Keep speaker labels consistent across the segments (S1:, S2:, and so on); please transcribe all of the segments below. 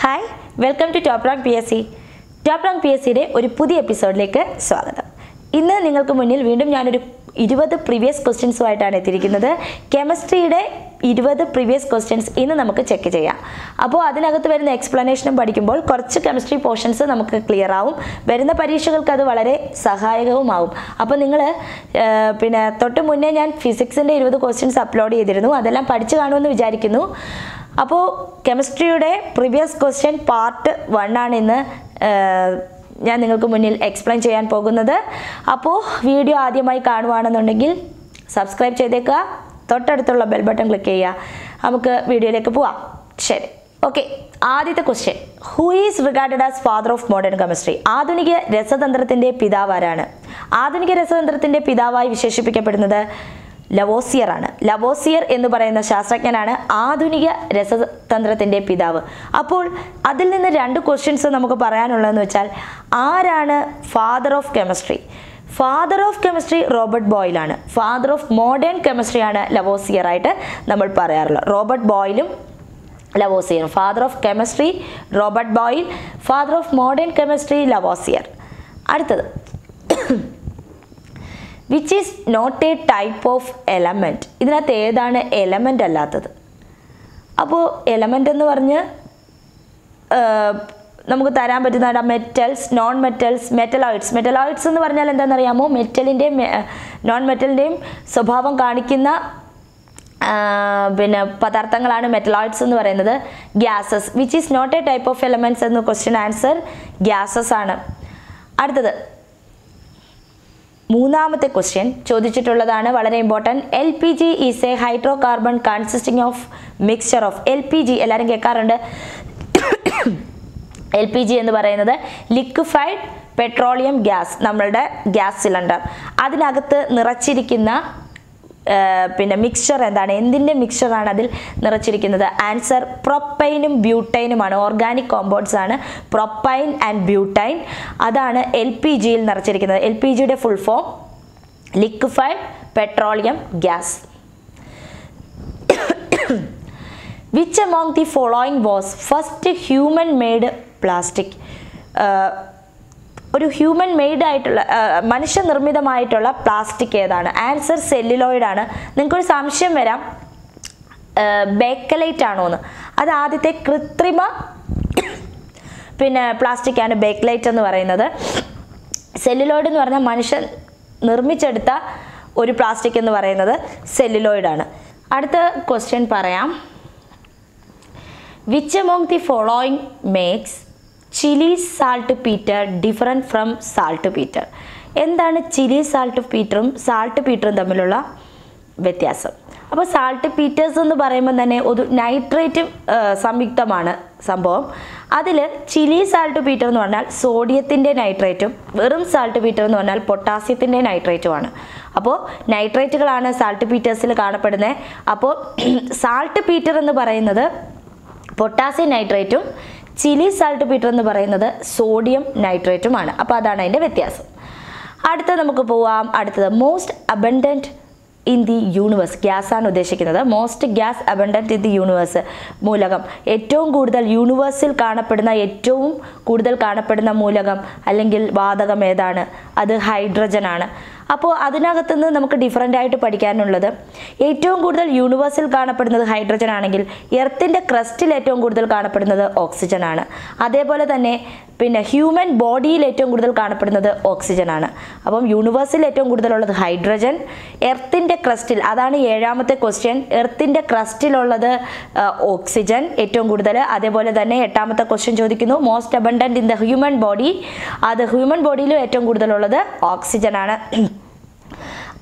S1: Hi welcome to top rank P S C top rank P S സിയുടെ ഒരു പുതിയ എപ്പിസോഡിലേക്ക് സ്വാഗതം. ഇന്ന് നിങ്ങൾക്ക് മുന്നിൽ വീണ്ടും ഞാനൊരു ഇരുപത് പ്രീവിയസ് ക്വസ്റ്റ്യൻസുമായിട്ടാണ് എത്തിയിരിക്കുന്നത്. കെമിസ്ട്രിയുടെ ഇരുപത് പ്രീവിയസ് ക്വസ്റ്റ്യൻസ് ഇന്ന് നമുക്ക് ചെക്ക് ചെയ്യാം. അപ്പോൾ അതിനകത്ത് വരുന്ന എക്സ്പ്ലനേഷനും പഠിക്കുമ്പോൾ കുറച്ച് കെമിസ്ട്രി പോർഷൻസ് നമുക്ക് ക്ലിയർ ആവും. വരുന്ന പരീക്ഷകൾക്ക് അത് വളരെ സഹായകവുമാവും. അപ്പോൾ നിങ്ങൾ പിന്നെ തൊട്ട് മുന്നേ ഞാൻ ഫിസിക്സിന്റെ ഇരുപത് ക്വസ്റ്റ്യൻസ് അപ്ലോഡ് ചെയ്തിരുന്നു. അതെല്ലാം പഠിച്ചു കാണുമെന്ന് വിചാരിക്കുന്നു. അപ്പോൾ കെമിസ്ട്രിയുടെ പ്രീവിയസ് ക്വസ്റ്റ്യൻ പാർട്ട് വൺ ആണ് ഇന്ന് ഞാൻ നിങ്ങൾക്ക് മുന്നിൽ എക്സ്പ്ലെയിൻ ചെയ്യാൻ പോകുന്നത്. അപ്പോൾ വീഡിയോ ആദ്യമായി കാണുവാണെന്നുണ്ടെങ്കിൽ സബ്സ്ക്രൈബ് ചെയ്തേക്കുക. തൊട്ടടുത്തുള്ള ബെൽ ബട്ടൺ ക്ലിക്ക് ചെയ്യുക. നമുക്ക് വീഡിയോയിലേക്ക് പോവാം. ശരി. ഓക്കെ. ആദ്യത്തെ question. Who is regarded as father of modern chemistry ആധുനിക രസതന്ത്രത്തിന്റെ പിതാവ് ആരാണ്? ആധുനിക രസതന്ത്രത്തിന്റെ പിതാവായി വിശേഷിപ്പിക്കപ്പെടുന്നത് ലവോസിയർ ആണ് ലവോസിയർ എന്ന് പറയുന്ന ശാസ്ത്രജ്ഞനാണ് ആധുനിക രസതന്ത്രത്തിന്റെ പിതാവ്. അപ്പോൾ അതിൽ നിന്ന് രണ്ട് ക്വസ്റ്റ്യൻസ് നമുക്ക് പറയാനുള്ളതെന്ന് വെച്ചാൽ ആരാണ് father of chemistry father of chemistry Robert ബോയിലാണ് father of modern കെമിസ്ട്രിയാണ് ലവോസിയർ ആയിട്ട് നമ്മൾ പറയാറുള്ളത്. Robert ബോയിലും Lavoisier father of chemistry Robert Boyle father of modern chemistry Lavoisier. അടുത്തത് which is not a type of element ഇതിനകത്ത് ഏതാണ് എലമെന്റ് അല്ലാത്തത്? അപ്പോൾ element എന്ന് പറഞ്ഞ് നമുക്ക് തരാൻ പറ്റുന്ന metals non metals metalloids metalloids എന്ന് പറഞ്ഞാൽ എന്താണെന്നറിയാമോ? മെറ്റലിന്റെയും നോൺ മെറ്റലിന്റെയും സ്വഭാവം കാണിക്കുന്ന പിന്നെ പദാർത്ഥങ്ങളാണ് മെറ്റലോയിഡ്സ് എന്ന് പറയുന്നത്. Gases which is not a type of elements എന്ന് ക്വസ്റ്റ്യൻ ആൻസർ ഗ്യാസസ് ആണ്. അടുത്തത് മൂന്നാമത്തെ ക്വസ്റ്റ്യൻ ചോദിച്ചിട്ടുള്ളതാണ് വളരെ important L P G is a hydrocarbon consisting of mixture of L P G എല്ലാവരും കേൾക്കാറുണ്ട്. എൽ പി ജി എന്ന് പറയുന്നത് ലിക്വിഫൈഡ് പെട്രോളിയം ഗ്യാസ് നമ്മളുടെ ഗ്യാസ് സിലിണ്ടർ അതിനകത്ത് നിറച്ചിരിക്കുന്ന പിന്നെ മിക്സ്ചർ എന്താണ്? എന്തിന്റെ മിക്സ്ചറാണ് അതിൽ നിറച്ചിരിക്കുന്നത്? ആൻസർ പ്രൊപ്പൈനും ബ്യൂട്ടൈനുമാണ് ഓർഗാനിക് കോമ്പൗണ്ട്സ് ആണ്. പ്രൊപ്പൈൻ ആൻഡ് ബ്യൂട്ടൈൻ അതാണ് എൽ പി ജിയിൽ നിറച്ചിരിക്കുന്നത്. എൽ പി ജിയുടെ full form liquefied petroleum gas which among the following was first human made plastic ഒരു ഹ്യൂമൻ മെയ്ഡ് ആയിട്ടുള്ള മനുഷ്യ മനുഷ്യനിർമ്മിതമായിട്ടുള്ള പ്ലാസ്റ്റിക് ഏതാണ്? ആൻസർ സെല്ലുലോയിഡ് ആണ്. നിങ്ങൾക്കൊരു സംശയം വരാം. ബേക്കലൈറ്റ് ആണോ എന്ന്. അത് ആദ്യത്തെ കൃത്രിമ പിന്നെ പ്ലാസ്റ്റിക് ആണ് ബേക്കലൈറ്റ് എന്ന് പറയുന്നത്. സെല്ലുലോയിഡ് എന്ന് പറഞ്ഞാൽ മനുഷ്യൻ നിർമ്മിച്ചെടുത്ത ഒരു പ്ലാസ്റ്റിക് എന്ന് പറയുന്നത് ആണ്. അടുത്ത ക്വസ്റ്റ്യൻ പറയാം. Which among the following makes chilli saltpetre different from saltpetre എന്താണ് ചില്ലി സാൾട്ട് പീറ്ററും സാൾട്ട് പീറ്ററും തമ്മിലുള്ള വ്യത്യാസം? അപ്പോൾ സാൾട്ട് പീറ്റേഴ്സ് എന്ന് പറയുമ്പോൾ തന്നെ ഒരു നൈട്രേറ്റ് സംയുക്തമാണ് സംഭവം. അതിൽ ചില്ലി സാൾട്ട് പീറ്റർ എന്ന് പറഞ്ഞാൽ സോഡിയത്തിന്റെ നൈട്രേറ്റും വെറും സാൾട്ട് പീറ്റർ എന്ന് പറഞ്ഞാൽ പൊട്ടാസ്യത്തിന്റെ നൈട്രേറ്റുമാണ് അപ്പോൾ നൈട്രേറ്റുകളാണ് സാൾട്ട് പീറ്റേഴ്സിൽ കാണപ്പെടുന്നത് അപ്പോൾ സാൾട്ട് പീറ്റർ എന്ന് പറയുന്നത് പൊട്ടാസ്യം നൈട്രേറ്റും ചിലി സാൾട്ട് പീറ്റർ എന്ന് പറയുന്നത് സോഡിയം നൈട്രേറ്റുമാണ്. അപ്പോൾ അതാണ് അതിന്റെ വ്യത്യാസം. അടുത്ത നമുക്ക് പോവാം. അടുത്തത് most abundant in the universe gas ആണ് ഉദ്ദേശിക്കുന്നത്. Most gas abundant in the universe മൂലകം. ഏറ്റവും കൂടുതൽ യൂണിവേഴ്സിൽ കാണപ്പെടുന്ന ഏറ്റവും കൂടുതൽ കാണപ്പെടുന്ന മൂലകം അല്ലെങ്കിൽ വാതകം ഏതാണ്? അത് ഹൈഡ്രജൻ ആണ്. അപ്പോൾ അതിനകത്ത് നിന്ന് നമുക്ക് ഡിഫറന്റ് ആയിട്ട് പഠിക്കാനുള്ളത്. ഏറ്റവും കൂടുതൽ യൂണിവേഴ്സിൽ കാണപ്പെടുന്നത് ഹൈഡ്രജൻ ആണെങ്കിൽ എർത്തിന്റെ ക്രസ്റ്റിൽ ഏറ്റവും കൂടുതൽ കാണപ്പെടുന്നത് ഓക്സിജൻ ആണ്. അതേപോലെ തന്നെ പിന്നെ ഹ്യൂമൻ ബോഡിയിൽ ഏറ്റവും കൂടുതൽ കാണപ്പെടുന്നത് ഓക്സിജൻ ആണ്. അപ്പം യൂണിവേഴ്സിൽ ഏറ്റവും കൂടുതലുള്ളത് ഹൈഡ്രജൻ എർത്തിന്റെ ക്രസ്റ്റിൽ അതാണ് ഏഴാമത്തെ ക്വസ്റ്റ്യൻ എർത്തിന്റെ ക്രസ്റ്റിലുള്ളത് ഓക്സിജൻ ഏറ്റവും കൂടുതൽ. അതേപോലെ തന്നെ എട്ടാമത്തെ ക്വസ്റ്റ്യൻ ചോദിക്കുന്നു. Most abundant in the human body അത് ഹ്യൂമൻ ബോഡിയിലും ഏറ്റവും കൂടുതലുള്ളത് ഓക്സിജൻ ആണ്.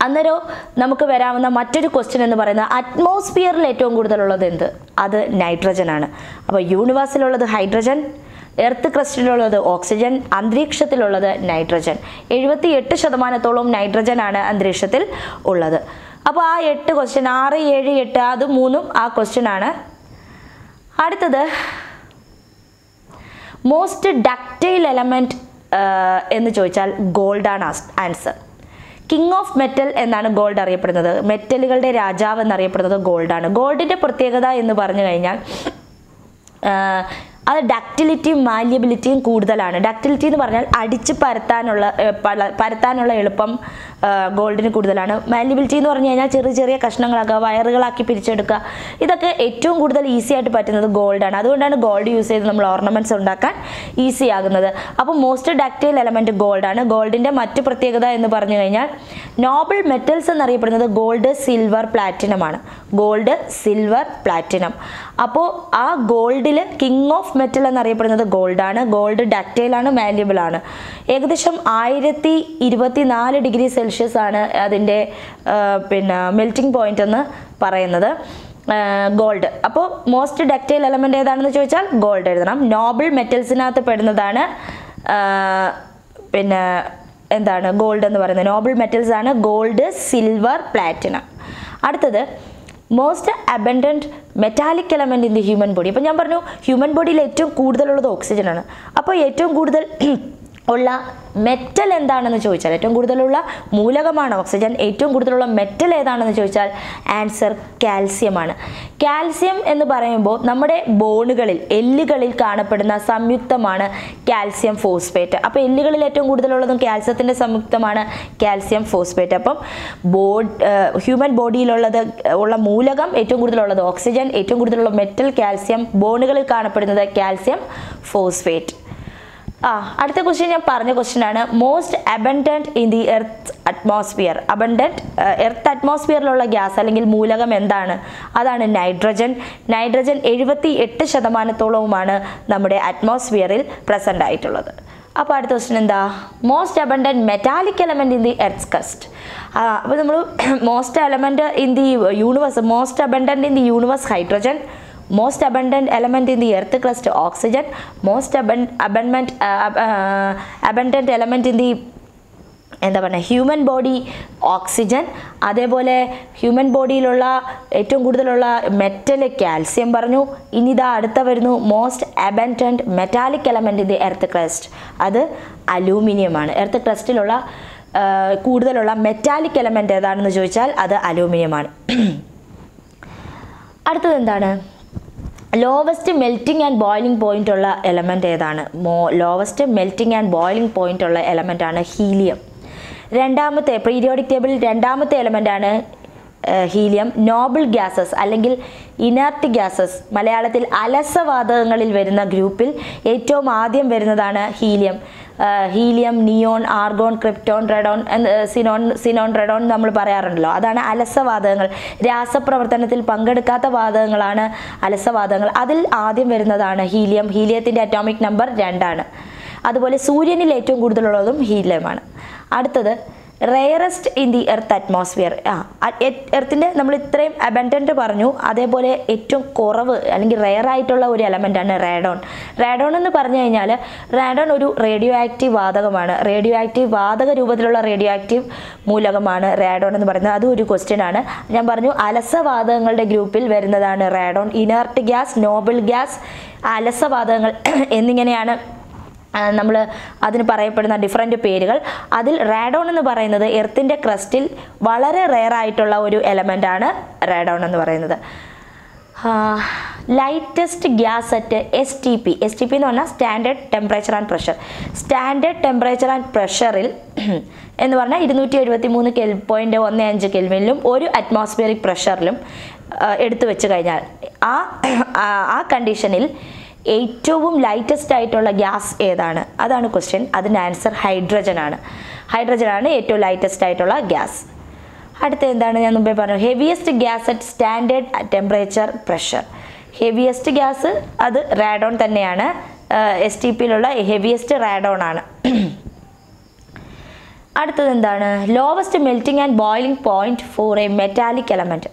S1: അന്നേരം നമുക്ക് വരാവുന്ന മറ്റൊരു ക്വസ്റ്റ്യൻ എന്ന് പറയുന്നത് അറ്റ്മോസ്ഫിയറിൽ ഏറ്റവും കൂടുതലുള്ളത് എന്ത്? അത് നൈട്രജൻ ആണ്. അപ്പോൾ യൂണിവേഴ്സിലുള്ളത് ഹൈഡ്രജൻ എർത്ത് ക്രസ്റ്റിലുള്ളത് ഓക്സിജൻ അന്തരീക്ഷത്തിലുള്ളത് നൈട്രജൻ എഴുപത്തി എട്ട് ശതമാനത്തോളം നൈട്രജൻ ആണ് അന്തരീക്ഷത്തിൽ ഉള്ളത്. അപ്പോൾ ആ എട്ട് ക്വസ്റ്റ്യൻ ആറ് ഏഴ് എട്ട് അത് മൂന്നും ആ ക്വസ്റ്റ്യൻ ആണ്. അടുത്തത് മോസ്റ്റ് ഡക്റ്റൈൽ എലമെന്റ് എന്ന് ചോദിച്ചാൽ ഗോൾഡാണ് ആൻസർ കിങ് ഓഫ് മെറ്റൽ എന്നാണ് ഗോൾഡ് അറിയപ്പെടുന്നത്. മെറ്റലുകളുടെ രാജാവ് എന്നറിയപ്പെടുന്നത് ഗോൾഡാണ് ഗോൾഡിന്റെ പ്രത്യേകത എന്ന് പറഞ്ഞു കഴിഞ്ഞാൽ അത് ഡക്റ്റിലിറ്റിയും മാല്യബിലിറ്റിയും കൂടുതലാണ്. ഡക്റ്റിലിറ്റി എന്ന് പറഞ്ഞാൽ അടിച്ച് പരത്താനുള്ള പരത്താനുള്ള എളുപ്പം ഗോൾഡിന് കൂടുതലാണ്. മാലിബിലിറ്റി എന്ന് പറഞ്ഞു കഴിഞ്ഞാൽ ചെറിയ ചെറിയ കഷ്ണങ്ങളാക്കുക വയറുകളാക്കി പിരിച്ചെടുക്കുക. ഇതൊക്കെ ഏറ്റവും കൂടുതൽ ഈസി ആയിട്ട് പറ്റുന്നത് ഗോൾഡാണ് അതുകൊണ്ടാണ് ഗോൾഡ് യൂസ് ചെയ്ത് നമ്മൾ ഓർണമെന്റ്സ് ഉണ്ടാക്കാൻ ഈസി ആകുന്നത്. അപ്പോൾ മോസ്റ്റ് ഡക്റ്റൈൽ എലമെന്റ് ഗോൾഡാണ് ഗോൾഡിന്റെ മറ്റു പ്രത്യേകത എന്ന് പറഞ്ഞു കഴിഞ്ഞാൽ നോബിൾ മെറ്റൽസ് എന്നറിയപ്പെടുന്നത് ഗോൾഡ് സിൽവർ പ്ലാറ്റിനം ആണ്. ഗോൾഡ് സിൽവർ പ്ലാറ്റിനം അപ്പോൾ ആ ഗോൾഡിൽ കിങ് ഓഫ് മെറ്റൽ എന്നറിയപ്പെടുന്നത് ഗോൾഡാണ് ഗോൾഡ് ഡക്റ്റൈൽ ആണ് മാല്യബിൾ ആണ്. ഏകദേശം ആയിരത്തി ഇരുപത്തി നാല് ഡിഗ്രി സെൽഷ്യസ് ആണ് അതിന്റെ പിന്നെ മെൽറ്റിംഗ് പോയിന്റ് എന്ന് പറയുന്നത്. ഗോൾഡ് അപ്പോൾ മോസ്റ്റ് ഡക്റ്റൈൽ എലമെന്റ് ഏതാണെന്ന് ചോദിച്ചാൽ ഗോൾഡ് എഴുതണം. നോബിൾ മെറ്റൽസിനകത്ത് പെടുന്നതാണ് പിന്നെ എന്താണ് ഗോൾഡ് എന്ന് പറയുന്നത്. നോബിൾ മെറ്റൽസ് ആണ് ഗോൾഡ് സിൽവർ പ്ലാറ്റിനം അടുത്തത് most abundant metallic element in the human body അപ്പോൾ ഞാൻ പറഞ്ഞു ഹ്യൂമൻ ബോഡിയിൽ ഏറ്റവും കൂടുതലുള്ളത് ഓക്സിജനാണ് അപ്പോൾ ഏറ്റവും കൂടുതൽ ഉള്ള മെറ്റൽ എന്താണെന്ന് ചോദിച്ചാൽ ഏറ്റവും കൂടുതലുള്ള മൂലകമാണ് ഓക്സിജൻ ഏറ്റവും കൂടുതലുള്ള മെറ്റൽ ഏതാണെന്ന് ചോദിച്ചാൽ ആൻസർ കാൽസ്യമാണ് കാൽസ്യം എന്ന് പറയുമ്പോൾ നമ്മുടെ ബോണുകളിൽ എല്ലുകളിൽ കാണപ്പെടുന്ന സംയുക്തമാണ് കാൽസ്യം ഫോസ്ഫേറ്റ് അപ്പോൾ എല്ലുകളിൽ ഏറ്റവും കൂടുതലുള്ളതും കാൽസ്യത്തിന്റെ സംയുക്തമാണ് കാൽസ്യം ഫോസ്ഫേറ്റ് അപ്പം ബോ ഹ്യൂമൻ ബോഡിയിലുള്ളത് ഉള്ള മൂലകം ഏറ്റവും കൂടുതലുള്ളത് ഓക്സിജൻ ഏറ്റവും കൂടുതലുള്ള മെറ്റൽ കാൽസ്യം ബോണുകളിൽ കാണപ്പെടുന്നത് കാൽസ്യം ഫോസ്ഫേറ്റ് ആ അടുത്ത ക്വസ്റ്റ്യൻ ഞാൻ പറഞ്ഞ ക്വസ്റ്റ്യൻ ആണ്. Most abundant in the earth atmosphere abundant earth അറ്റ്മോസ്ഫിയറിലുള്ള gas അല്ലെങ്കിൽ മൂലകം എന്താണ്? അതാണ് നൈട്രജൻ നൈട്രജൻ എഴുപത്തി എട്ട് ശതമാനത്തോളവുമാണ് നമ്മുടെ അറ്റ്മോസ്ഫിയറിൽ പ്രസന്റ് ആയിട്ടുള്ളത്. അപ്പോൾ അടുത്ത ക്വസ്റ്റ്യൻ എന്താ? Most abundant metallic element in the earth crust അപ്പോൾ നമ്മൾ most element in the universe most abundant in the universe hydrogen most abundant element in the earth crust oxygen most uh, uh, abundant element in the എന്താ പറയുക human body oxygen അതേപോലെ human ബോഡിയിലുള്ള ഏറ്റവും കൂടുതലുള്ള metal calcium പറഞ്ഞു. ഇനി ഇതാ അടുത്ത വരുന്നു. Most abundant metallic element in the earth crust അത് അലൂമിനിയമാണ് എർത്ത് ക്രസ്റ്റിലുള്ള കൂടുതലുള്ള മെറ്റാലിക് എലമെന്റ് ഏതാണെന്ന് ചോദിച്ചാൽ അത് അലൂമിനിയമാണ് അടുത്തത് എന്താണ്? Lowest melting and boiling point ഉള്ള എലമെന്റ് ഏതാണ്? മോ lowest melting and boiling point ഉള്ള എലമെന്റ് ആണ് ഹീലിയം രണ്ടാമത്തെ പീരിയോഡിക് ടേബിളിൽ രണ്ടാമത്തെ എലമെന്റ് ആണ് ഹീലിയം നോബിൾ ഗ്യാസസ് അല്ലെങ്കിൽ ഇനർട്ട് ഗ്യാസസ് മലയാളത്തിൽ അലസവാതകങ്ങളിൽ വരുന്ന ഗ്രൂപ്പിൽ ഏറ്റവും ആദ്യം വരുന്നതാണ് helium helium neon argon krypton radon xenon xenon radon നമ്മൾ പറയാറുണ്ടല്ലോ. അതാണ് അലസവാതകങ്ങൾ. രാസപ്രവർത്തനത്തിൽ പങ്കെടുക്കാത്ത വാതകങ്ങളാണ് അലസവാതകങ്ങൾ. അതിൽ ആദ്യം വരുന്നതാണ് ഹീലിയം. ഹീലിയത്തിന്റെ അറ്റോമിക് നമ്പർ രണ്ടാണ്. അതുപോലെ സൂര്യനിൽ ഏറ്റവും കൂടുതലുള്ളതും ഹീലിയമാണ്. അടുത്തത് rarest in the earth atmosphere ആ എർത്തിന്റെ നമ്മൾ ഇത്രയും അബൻഡന്റ് പറഞ്ഞു. അതേപോലെ ഏറ്റവും കുറവ് അല്ലെങ്കിൽ റെയർ ആയിട്ടുള്ള ഒരു എലമെന്റ് ആണ് റേഡോൺ റേഡോൺ എന്ന് പറഞ്ഞു കഴിഞ്ഞാൽ റേഡോൺ ഒരു റേഡിയോ ആക്റ്റീവ് വാതകമാണ്. റേഡിയോ ആക്റ്റീവ് വാതക രൂപത്തിലുള്ള റേഡിയോ ആക്റ്റീവ് മൂലകമാണ് റേഡോൺ എന്ന് പറയുന്നത്. അതും ഒരു ക്വസ്റ്റ്യൻ ആണ്. ഞാൻ പറഞ്ഞു അലസവാതകങ്ങളുടെ ഗ്രൂപ്പിൽ വരുന്നതാണ് radon inert gas noble gas അലസവാതകങ്ങൾ എന്നിങ്ങനെയാണ് നമ്മൾ അതിന് പറയപ്പെടുന്ന ഡിഫറെന്റ് പേരുകൾ. അതിൽ റാഡോൺ എന്ന് പറയുന്നത് എർത്തിന്റെ ക്രസ്റ്റിൽ വളരെ റെയർ ആയിട്ടുള്ള ഒരു എലമെന്റ് ആണ് റാഡോൺ എന്ന് പറയുന്നത്. Lightest gas at S T P S T P എന്ന് പറഞ്ഞാൽ standard temperature and pressure standard temperature and പ്രഷറിൽ എന്ന് പറഞ്ഞാൽ ഇരുന്നൂറ്റി എഴുപത്തി മൂന്ന് കെൽ പോയിന്റ് ഒന്ന് അഞ്ച് കെൽവിനിലും ഒരു അറ്റ്മോസ്ഫിയറിക് പ്രഷറിലും എടുത്തു വെച്ച് കഴിഞ്ഞാൽ ആ ആ കണ്ടീഷനിൽ ഏറ്റവും ലൈറ്റസ്റ്റ് ആയിട്ടുള്ള ഗ്യാസ് ഏതാണ്? അതാണ് ക്വസ്റ്റ്യൻ അതിന്റെ ആൻസർ ഹൈഡ്രജൻ ആണ്. ഹൈഡ്രജൻ ആണ് ഏറ്റവും ലൈറ്റസ്റ്റ് ആയിട്ടുള്ള ഗ്യാസ് അടുത്ത എന്താണ്? ഞാൻ മുമ്പേ പറഞ്ഞു heaviest gas at standard temperature pressure heaviest gas അത് റാഡോൺ തന്നെയാണ്. എസ് ടി പിയിലുള്ള ഹെവിയസ്റ്റ് റാഡോൺ ആണ്. അടുത്തത് എന്താണ്? Lowest melting and boiling point for a metallic element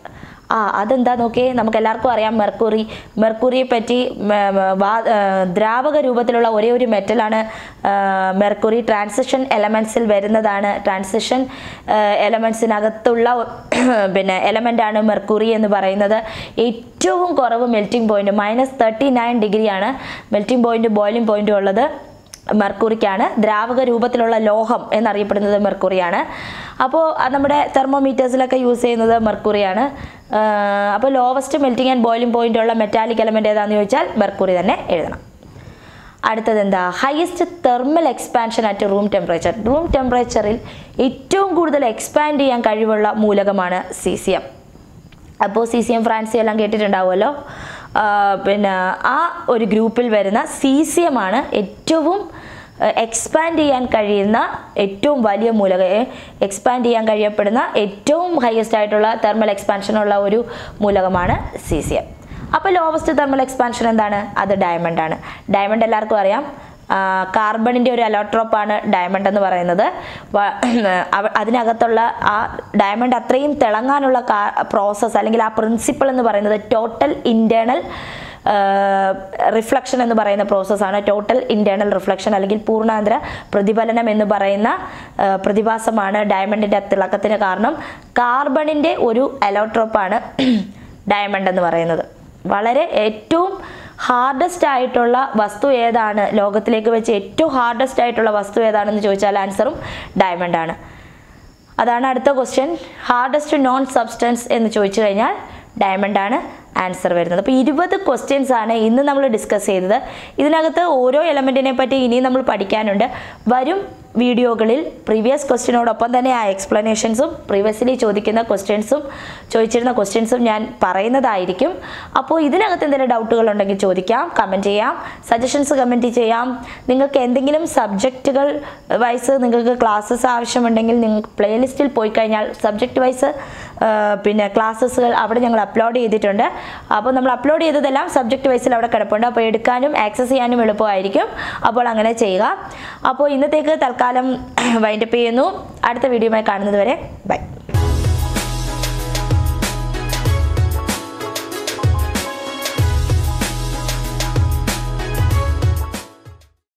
S1: ആ അതെന്താ നോക്കിയേ? നമുക്ക് എല്ലാവർക്കും അറിയാം മെർക്കുറി. മെർക്കുറിയെ പറ്റി ദ്രാവക രൂപത്തിലുള്ള ഒരേ ഒരു മെറ്റലാണ് മെർക്കുറി. ട്രാൻസിഷൻ എലമെൻസിൽ വരുന്നതാണ് ട്രാൻസിഷൻ എലമെൻസിനകത്തുള്ള പിന്നെ എലമെന്റാണ് മെർക്കുറി എന്ന് പറയുന്നത്. ഏറ്റവും കുറവ് melting point minus thirty nine ഡിഗ്രിയാണ് മെൽറ്റിംഗ് പോയിന്റ് ബോയിലിംഗ് പോയിന്റ് ഉള്ളത്. മെർക്കുറിക്കാണ്. ദ്രാവക രൂപത്തിലുള്ള ലോഹം എന്നറിയപ്പെടുന്നത് മെർക്കുറിയാണ്. അപ്പോൾ നമ്മുടെ തെർമോമീറ്റേഴ്സിലൊക്കെ യൂസ് ചെയ്യുന്നത് മെർക്കുറിയാണ്. അപ്പോൾ lowest melting and boiling point ഉള്ള മെറ്റാലിക് എലമെന്റ് ഏതാണെന്ന് ചോദിച്ചാൽ മെർക്കുറി തന്നെ എഴുതണം. അടുത്തത് എന്താ highest thermal expansion at room temperature room ടെമ്പറേച്ചറിൽ ഏറ്റവും കൂടുതൽ എക്സ്പാൻഡ് ചെയ്യാൻ കഴിവുള്ള മൂലകമാണ് സി സി എം അപ്പോൾ സി സി എം ഫ്രാൻസി എല്ലാം കേട്ടിട്ടുണ്ടാവുമല്ലോ? പിന്നെ ആ ഒരു ഗ്രൂപ്പിൽ വരുന്ന സി സി എം ആണ് ഏറ്റവും എക്സ്പാൻഡ് ചെയ്യാൻ കഴിയുന്ന ഏറ്റവും വലിയ മൂലക എക്സ്പാൻഡ് ചെയ്യാൻ കഴിയപ്പെടുന്ന ഏറ്റവും ഹയസ്റ്റ് ആയിട്ടുള്ള തെർമൽ എക്സ്പാൻഷൻ ഉള്ള ഒരു മൂലകമാണ് സി സി എം അപ്പോൾ ലോവസ്റ്റ് തെർമൽ എക്സ്പാൻഷൻ എന്താണ്? അത് ഡയമണ്ട് ആണ്. ഡയമണ്ട് എല്ലാവർക്കും അറിയാം. കാർബണിന്റെ ഒരു അലോട്രോപ്പാണ് ഡയമണ്ട് എന്ന് പറയുന്നത്. അതിനകത്തുള്ള ആ ഡയമണ്ട് അത്രയും തിളങ്ങാനുള്ള പ്രോസസ്സ് അല്ലെങ്കിൽ ആ പ്രിൻസിപ്പിൾ എന്ന് പറയുന്നത് ടോട്ടൽ ഇന്റേണൽ റിഫ്ലക്ഷൻ എന്ന് പറയുന്ന പ്രോസസ്സാണ്. ടോട്ടൽ ഇന്റേർണൽ റിഫ്ലക്ഷൻ അല്ലെങ്കിൽ പൂർണാന്തര പ്രതിഫലനം എന്ന് പറയുന്ന പ്രതിഭാസമാണ് ഡയമണ്ടിന്റെ തിളക്കത്തിന് കാരണം. കാർബണിന്റെ ഒരു അലോട്രോപ്പാണ് ഡയമണ്ട് എന്ന് പറയുന്നത്. വളരെ ഏറ്റവും ഹാർഡസ്റ്റ് ആയിട്ടുള്ള വസ്തു ഏതാണ്? ലോകത്തിലേക്ക് വെച്ച് ഏറ്റവും ഹാർഡസ്റ്റ് ആയിട്ടുള്ള വസ്തു ഏതാണെന്ന് ചോദിച്ചാൽ ആൻസറും ഡയമണ്ട് ആണ്. അതാണ് അടുത്ത ക്വസ്റ്റ്യൻ ഹാർഡസ്റ്റ് നോൺ സബ്സ്റ്റൻസ് എന്ന് ചോദിച്ചു കഴിഞ്ഞാൽ ഡയമണ്ട് ആണ് ആൻസർ വരുന്നത്. അപ്പോൾ ഇരുപത് ക്വസ്റ്റ്യൻസ് ആണ് ഇന്ന് നമ്മൾ ഡിസ്കസ് ചെയ്തത്. ഇതിനകത്ത് ഓരോ എലമെന്റിനെ പറ്റി ഇനിയും നമ്മൾ പഠിക്കാനുണ്ട്. വരും വീഡിയോകളിൽ പ്രീവിയസ് ക്വസ്റ്റ്യനോടൊപ്പം തന്നെ ആ എക്സ്പ്ലനേഷൻസും പ്രീവിയസ്ലി ചോദിക്കുന്ന ക്വസ്റ്റ്യൻസും ചോദിച്ചിരുന്ന ക്വസ്റ്റ്യൻസും ഞാൻ പറയുന്നതായിരിക്കും. അപ്പോൾ ഇതിനകത്ത് എന്തെങ്കിലും ഡൗട്ടുകൾ ഉണ്ടെങ്കിൽ ചോദിക്കാം കമന്റ് ചെയ്യാം സജഷൻസ് കമന്റ് ചെയ്യാം. നിങ്ങൾക്ക് എന്തെങ്കിലും സബ്ജക്റ്റുകൾ വൈസ് നിങ്ങൾക്ക് ക്ലാസ്സസ് ആവശ്യമുണ്ടെങ്കിൽ നിങ്ങൾക്ക് പ്ലേലിസ്റ്റിൽ പോയി കഴിഞ്ഞാൽ സബ്ജക്റ്റ് വൈസ് പിന്നെ ക്ലാസ്സസുകൾ അവിടെ ഞങ്ങൾ അപ്ലോഡ് ചെയ്തിട്ടുണ്ട്. അപ്പോൾ നമ്മൾ അപ്ലോഡ് ചെയ്തതെല്ലാം സബ്ജക്റ്റ് വൈസിൽ അവിടെ കിടപ്പുണ്ട്. അപ്പോൾ എടുക്കാനും ആക്സസ് ചെയ്യാനും എളുപ്പമായിരിക്കും. അപ്പോൾ അങ്ങനെ ചെയ്യുക. അപ്പോൾ ഇന്നത്തേക്ക് തൽക്കാലം വൈൻഡപ്പ് ചെയ്യുന്നു. അടുത്ത വീഡിയോയുമായി കാണുന്നത് വരെ ബൈ